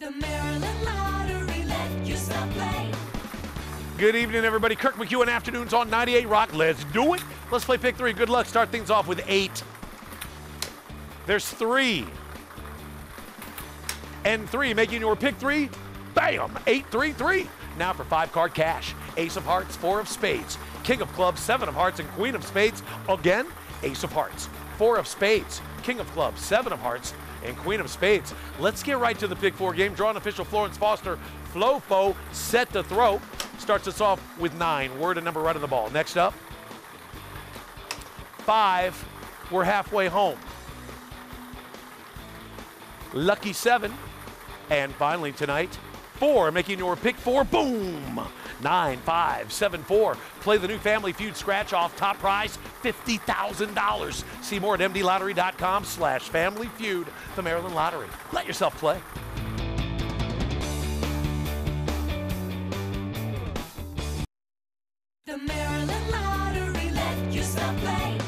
The Maryland Lottery let play. Good evening, everybody. Kirk McEwen afternoons on 98 Rock. Let's do it. Let's play pick three. Good luck. Start things off with eight. There's three. And three, making your pick three. Bam! Eight, three, three. Now for five card cash. Ace of hearts, four of spades. King of clubs, seven of hearts, and queen of spades. Again, ace of hearts, four of spades. King of clubs, seven of hearts, and queen of spades. Let's get right to the pick four game. Drawn official Florence Foster. Flofo set to throw. Starts us off with nine. Word and number right on the ball. Next up, five. We're halfway home. Lucky seven. And finally tonight, four, making your pick four. Boom! Nine, five, seven, four. Play the new Family Feud scratch off top prize, $50,000. See more at mdlottery.com slash family feud, the Maryland Lottery. Let yourself play. The Maryland Lottery let you stop play.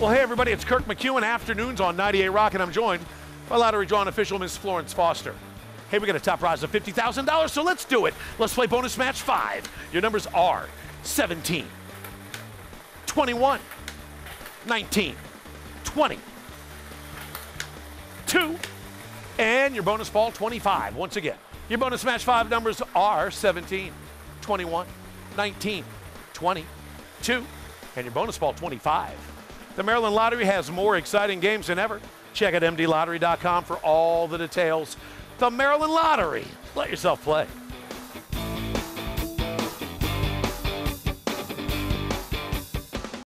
Well, hey, everybody, it's Kirk McEwen, afternoons on 98 Rock, and I'm joined by lottery drawing official Miss Florence Foster. Hey, we got a top prize of $50,000, so let's do it. Let's play bonus match five. Your numbers are 17, 21, 19, 20, 2, and your bonus ball 25. Once again, your bonus match five numbers are 17, 21, 19, 20, 2, and your bonus ball 25. The Maryland Lottery has more exciting games than ever. Check out mdlottery.com for all the details. The Maryland Lottery. Let yourself play.